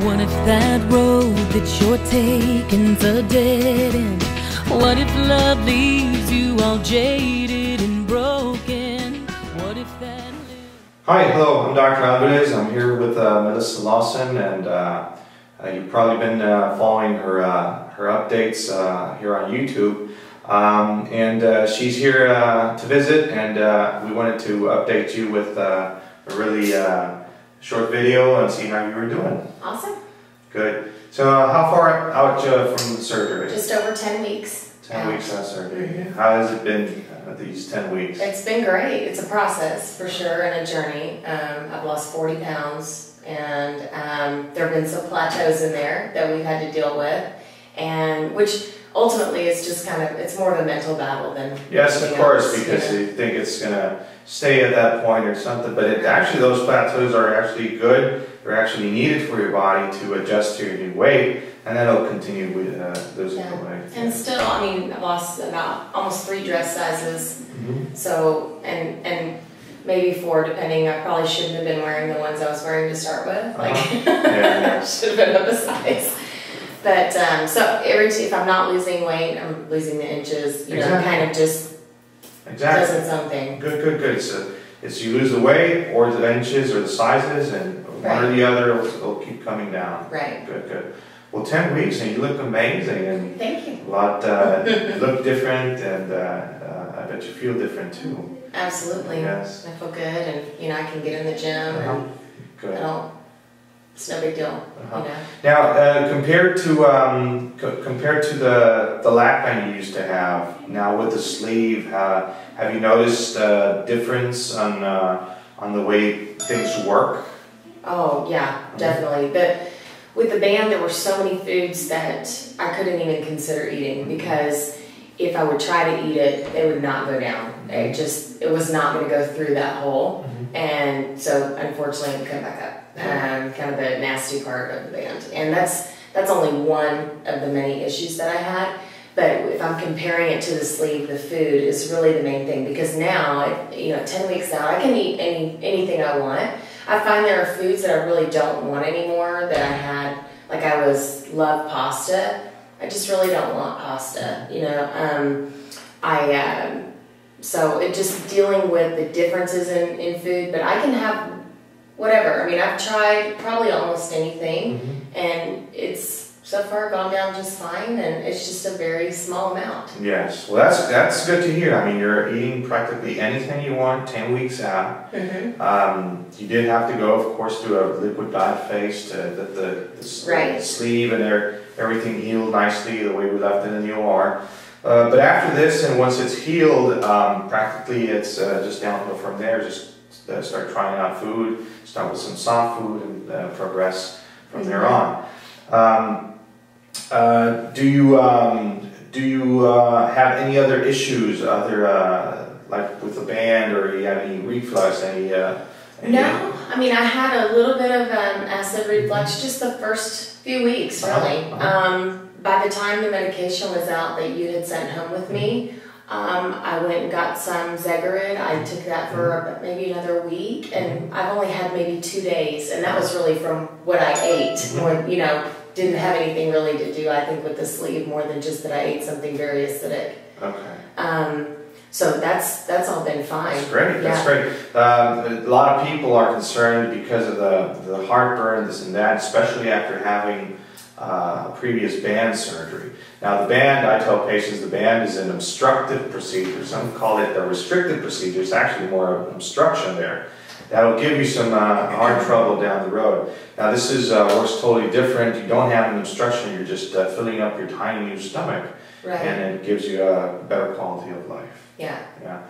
What if that road that you're taking's a dead end? What if love leaves you all jaded and broken? What if that Hi, hello, I'm Dr. Alvarez. I'm here with uh, Melissa Lawson, and uh, uh, you've probably been uh, following her, uh, her updates uh, here on YouTube. Um, and she's here to visit, and we wanted to update you with a really short video and see how you were doing. Awesome. Good. So, uh, how far out uh, from the surgery? Just over 10 weeks. 10 out. weeks out surgery. How has it been uh, these 10 weeks? It's been great. It's a process for sure and a journey. Um, I've lost 40 pounds, and um, there have been some plateaus in there that we've had to deal with, and which ultimately it's just kind of it's more of a mental battle than Yes, of course, else, you because know. you think it's gonna stay at that point or something, but it, actually those plateaus are actually good. They're actually needed for your body to adjust to your new weight, and then it'll continue with uh, losing Yeah. And still, I mean, I've lost about almost three dress sizes. Mhm. So, and and maybe four, depending. I probably shouldn't have been wearing the ones I was wearing to start with. Like, Uh-huh. Yeah. should have been up a size. But um, so every t- if I'm not losing weight, I'm losing the inches. You know, Exactly. kind of just Exactly. does its own thing. Good, good, good. So it's you lose the weight, or the inches, or the sizes, and one or the other will, will keep coming down. Right. Good, good. Well, ten weeks, and you look amazing, and Thank you. a lot uh, look different, and uh, uh, I bet you feel different too. Absolutely. Yes. I feel good, and you know, I can get in the gym, Uh-huh. and Good. I don't. It's no big deal. You know. Now, uh, compared to um, co- compared to the the lap band you used to have, now with the sleeve, uh, have you noticed a difference on uh, on the way things work? Oh yeah, definitely. The with the band, there were so many foods that I couldn't even consider eating because if I would try to eat it, it would not go down. It just it was not going to go through that hole, and so unfortunately, it come back up. Um, kind of the nasty part of the band, and that's that's only one of the many issues that I had. But if I'm comparing it to the sleeve, the food is really the main thing because now, you know, ten weeks out, I can eat any anything I want. I find there are foods that I really don't want anymore that I had, like I was love pasta. I just really don't want pasta, you know. Um, I um, so it just dealing with the differences in, in food, but I can have whatever. I mean, I've tried probably almost anything, and it's so far gone down just fine, and it's just a very small amount. Yes. Well, that's that's good to hear. I mean, you're eating practically anything you want, ten weeks out. Mm-hmm. Um, you did have to go, of course, to a liquid diet phase to the, the s- Right. sleeve and everything healed nicely the way we left it in the OR. Uh, but after this, and once it's healed, um, practically it's uh, just downhill from there. Just uh, start trying out food, start with some soft food, and uh, progress from there on. Um, uh, do you um, do you uh, have any other issues, other uh, like with the band, or you have any reflux, any? Uh, any No, I mean I had a little bit of um, acid reflux just the first few weeks, Uh-huh, really. uh-huh. Um, by the time the medication was out that you had sent home with me, um, I went and got some Zegerid. I took that for Mm-hmm. maybe another week, and I've only had maybe two days, and that was really from what I ate. Mhm. More, you know, didn't have anything really to do. I think with the sleeve more than just that I ate something very acidic. Okay, Um, so that's that's all been fine. that's great. That's Yeah. great. Um, a lot of people are concerned because of the the heartburn, this and that, especially after having uh, previous band surgery. Now, the band, I tell patients, the band is an obstructive procedure. Some call it a restrictive procedure. It's actually more of an obstruction there. That'll give you some uh, heart trouble down the road. Now, this is uh, works totally different. You don't have an obstruction. You're just uh, filling up your tiny new stomach, Right. and it gives you a better quality of life. Yeah. Yeah.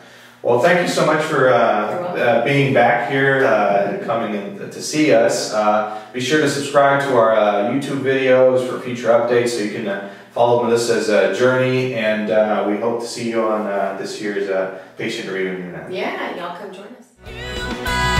Well, thank you so much for uh, uh, being back here uh, coming in to see us. Uh, be sure to subscribe to our uh, YouTube videos for future updates so you can uh, follow Melissa's uh, journey. And uh, we hope to see you on uh, this year's uh, patient reunion. Yeah, y'all come join